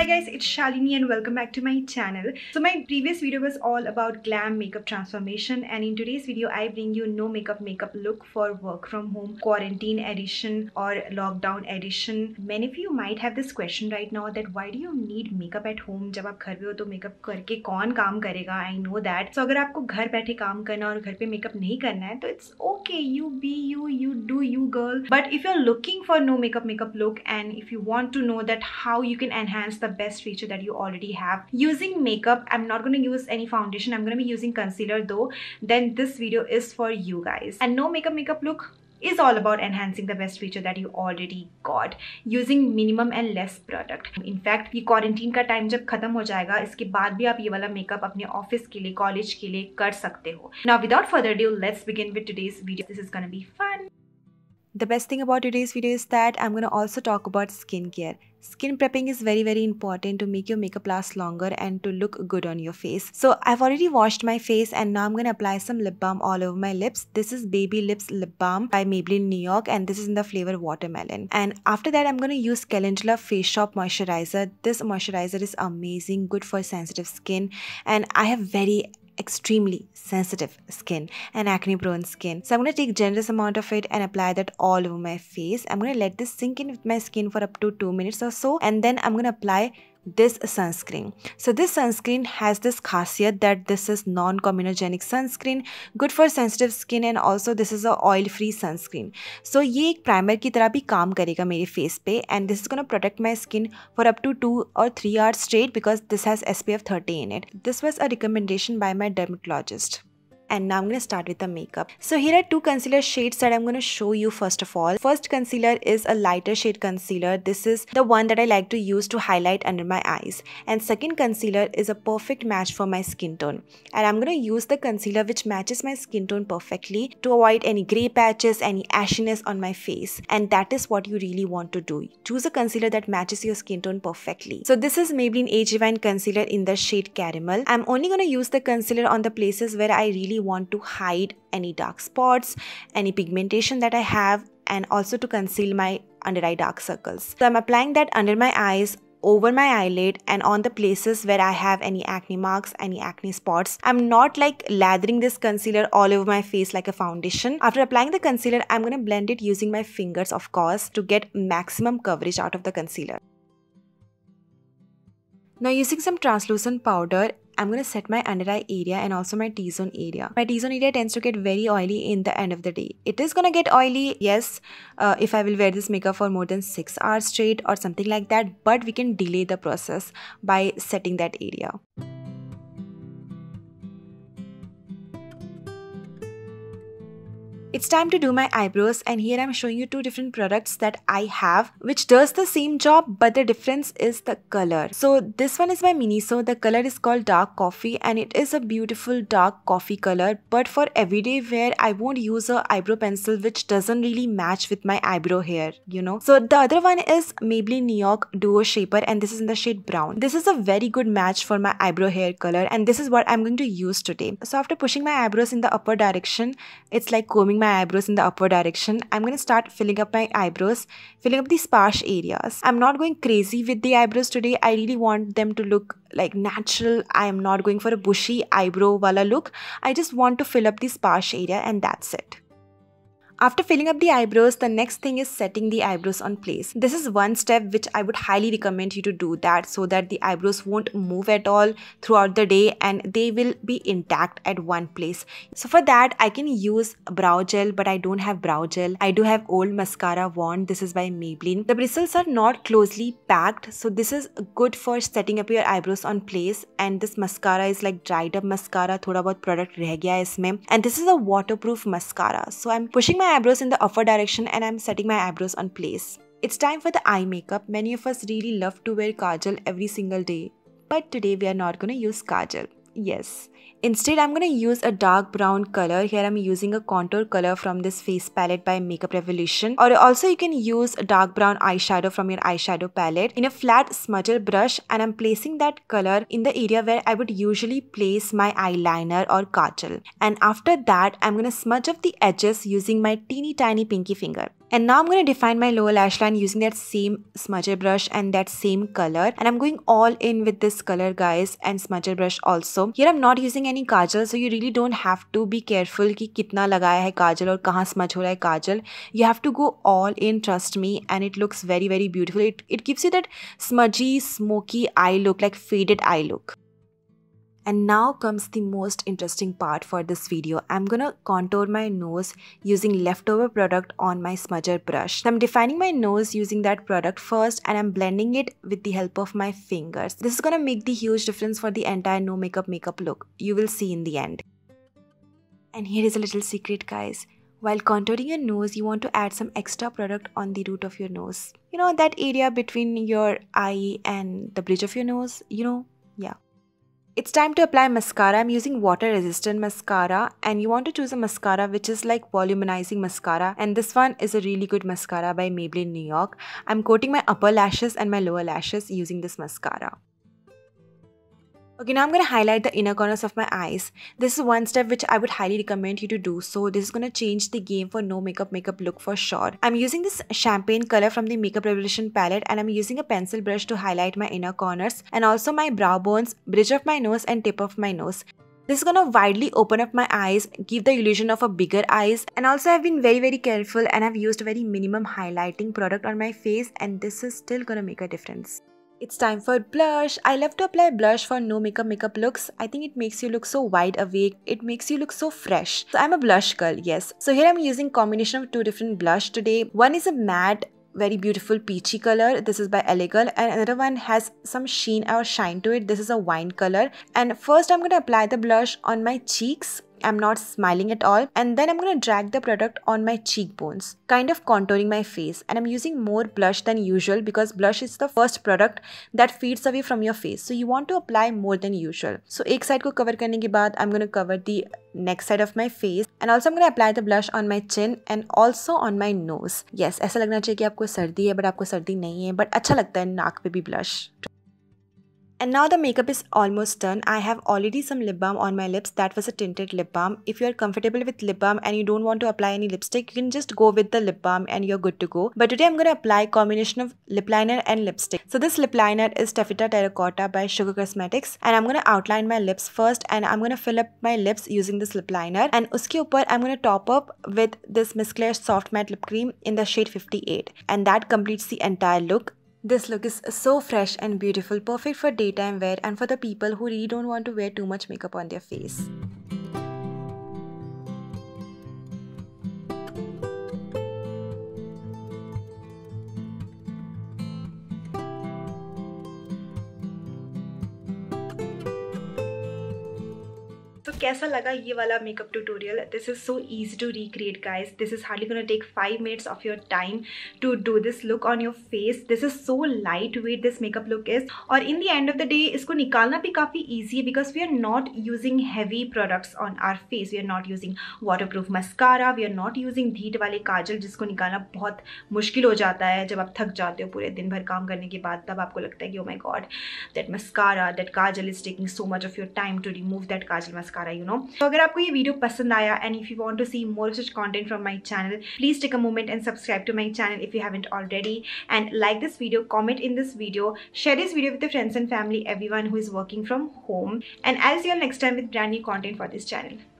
Hi guys, it's Shalini and welcome back to my channel. So my previous video was all about glam makeup transformation and in today's video I bring you no makeup makeup look for work from home quarantine edition or lockdown edition. Many of you might have this question right now that why do you need makeup at home जब आप घर पे हो तो makeup करके कौन काम करेगा आई नो दैट सो अगर आपको घर बैठे काम करना और घर पे मेकअप नहीं करना है तो it's okay you B you you do you girl but if you are looking for no makeup makeup look and if you want to know that how you can enhance the best feature that you already have using makeup i'm not going to use any foundation i'm going to be using concealer though then this video is for you guys and no makeup makeup look is all about enhancing the best feature that you already got using minimum and less product in fact ये quarantine का time जब खत्म हो जाएगा इसके बाद भी आप ये वाला मेकअप अपने ऑफिस के लिए कॉलेज के लिए कर सकते हो now without further due let's begin with today's video this is gonna be fun The best thing about today's video is that I'm going to also talk about skincare. Skin prepping is very very important to make your makeup last longer and to look good on your face. So I've already washed my face and now I'm going to apply some lip balm all over my lips. This is Baby Lips Lip Balm by Maybelline New York and this is in the flavor watermelon. And after that I'm going to use Calendula Face Shop Moisturizer. This moisturizer is amazing, good for sensitive skin and I have very extremely sensitive skin and acne prone skin. So i'm going to take generous amount of it and apply that all over my face. I'm going to let this sink in with my skin for up to two minutes or so and then i'm going to apply this sunscreen. So this sunscreen has this khasiyat that this is non comedogenic sunscreen, good for sensitive skin and also this is a oil-free sunscreen. So ye ek primer ki tarah bhi kaam karega mere face pe and this is going to protect my skin for up to 2 or 3 hours straight because this has spf 30 in it this was a recommendation by my dermatologist and now I'm going to start with the makeup. So here are two concealer shades that I'm going to show you first of all. First concealer is a lighter shade concealer. This is the one that I like to use to highlight under my eyes. And second concealer is a perfect match for my skin tone. And I'm going to use the concealer which matches my skin tone perfectly to avoid any grey patches, any ashiness on my face. And that is what you really want to do. Choose a concealer that matches your skin tone perfectly. So this is Maybelline Age Rewind Concealer in the shade Caramel. I'm only going to use the concealer on the places where I really want to hide any dark spots, any pigmentation that I have and also to conceal my under eye dark circles. So I'm applying that under my eyes over my eyelid and on the places where I have any acne marks, any acne spots. I'm not like lathering this concealer all over my face like a foundation. After applying the concealer, I'm going to blend it using my fingers of course to get maximum coverage out of the concealer. Now using some translucent powder, I'm going to set my under eye area and also my T-zone area. My T-zone area tends to get very oily in the end of the day. It is going to get oily, yes, uh, if I will wear this makeup for more than 6 hours straight or something like that. But we can delay the process by setting that area. It's time to do my eyebrows and here I'm showing you two different products that I have which does the same job but the difference is the color. So this one is by Miniso. The color is called dark coffee and it is a beautiful dark coffee color but for everyday wear I won't use a eyebrow pencil which doesn't really match with my eyebrow hair you know. So the other one is Maybelline New York Duo Shaper and this is in the shade brown. This is a very good match for my eyebrow hair color and this is what I'm going to use today. So after pushing my eyebrows in the upper direction it's like combing my eyebrows in the upward direction, I'm going to start filling up my eyebrows, filling up the sparse areas. I'm not going crazy with the eyebrows today. I really want them to look like natural. I am not going for a bushy eyebrow wala look. I just want to fill up the sparse area and that's it. After filling up the eyebrows, the next thing is setting the eyebrows on place. This is one step which I would highly recommend you to do that so that the eyebrows won't move at all throughout the day and they will be intact at one place. So for that, I can use brow gel but I don't have brow gel. I do have old mascara wand. This is by Maybelline. The bristles are not closely packed so this is good for setting up your eyebrows on place and this mascara is like dried up mascara. Thoda bahut product reh gaya isme. And this is a waterproof mascara. So I'm pushing my eyebrows in the upper direction and I'm setting my eyebrows on place. It's time for the eye makeup. Many of us really love to wear kajal every single day. But today we are not going to use kajal. Yes. Instead, I'm going to use a dark brown color. Here I'm using a contour color from this face palette by Makeup Revolution. Or also you can use a dark brown eyeshadow from your eyeshadow palette in a flat smudger brush and I'm placing that color in the area where I would usually place my eyeliner or kajal. And after that, I'm going to smudge up the edges using my teeny tiny pinky finger. And now I'm going to define my lower lash line using that same smudger brush and that same color. And I'm going all in with this color guys and smudger brush also. Here I'm not using any kajal so you really don't have to be careful ki kitna lagaya hai kajal or kahan smudge ho raha hai kajal. You have to go all in trust me and it looks very very beautiful. It, it gives you that smudgy smoky eye look like faded eye look. And now comes the most interesting part for this video. I'm gonna contour my nose using leftover product on my smudger brush. So I'm defining my nose using that product first and I'm blending it with the help of my fingers. This is gonna make the huge difference for the entire no makeup makeup look. You will see in the end. And here is a little secret guys. While contouring your nose, you want to add some extra product on the root of your nose. You know that area between your eye and the bridge of your nose? You know, yeah. It's time to apply mascara. I'm using water resistant mascara and you want to choose a mascara which is like volumizing mascara and this one is a really good mascara by Maybelline New York. I'm coating my upper lashes and my lower lashes using this mascara. Okay, now I'm going to highlight the inner corners of my eyes. This is one step which I would highly recommend you to do. So this is going to change the game for no makeup makeup look for sure. I'm using this champagne color from the Makeup Revolution palette and I'm using a pencil brush to highlight my inner corners and also my brow bones, bridge of my nose and tip of my nose. This is gonna widely open up my eyes, give the illusion of a bigger eyes and also I've been very very careful and I've used very minimum highlighting product on my face and this is still gonna make a difference. It's time for blush. I love to apply blush for no makeup makeup looks. I think it makes you look so wide awake. It makes you look so fresh. So I'm a blush girl, yes. So here I'm using combination of two different blush today. One is a matte very beautiful peachy color this is by L.A. Girl and another one has some sheen or shine to it this is a wine color and first I'm going to apply the blush on my cheeks I'm not smiling at all and then I'm going to drag the product on my cheekbones kind of contouring my face and I'm using more blush than usual because blush is the first product that fades away from your face so you want to apply more than usual so एक side को cover करने के बाद I'm going to cover the next side of my face and also I'm going to apply the blush on my chin and also on my nose yes ऐसा लगना चाहिए कि आपको सर्दी है but आपको सर्दी नहीं है but अच्छा लगता है नाक पे भी blush and now the makeup is almost done. I have already some lip balm on my lips. That was a tinted lip balm. If you are comfortable with lip balm and you don't want to apply any lipstick, you can just go with the lip balm and you're good to go. But today I'm going to apply combination of lip liner and lipstick. So this lip liner is Taffeta Terracotta by Sugar Cosmetics. And I'm going to outline my lips first and I'm going to fill up my lips using this lip liner. And uske upar I'm going to top up with this Miss Claire Soft Matte Lip Cream in the shade 58. And that completes the entire look. This look is so fresh and beautiful, perfect for daytime wear and for the people who really don't want to wear too much makeup on their face. कैसा लगा ये वाला makeup tutorial this is so easy to recreate guys this is hardly gonna take five minutes of your time to do this look on your face this is so lightweight this makeup look is और in the end of the day इसको निकालना भी काफ़ी easy है because we are not using heavy products on our face we are not using waterproof mascara we are not using धीट वाले काजल जिसको निकालना बहुत मुश्किल हो जाता है। जब आप थक जाते हो पूरे दिन भर काम करने के बाद, तब आपको लगता है कि ओ my god that mascara that kajal is taking so much of your time to remove that kajal mascara you know तो अगर आपको ये वीडियो पसंद आया and if you want to see more such content from my channel please take a moment and subscribe to my channel if you haven't already and like this video comment in this video share this video with friends and family everyone who is working from home and edge your next time with brand new content for this channel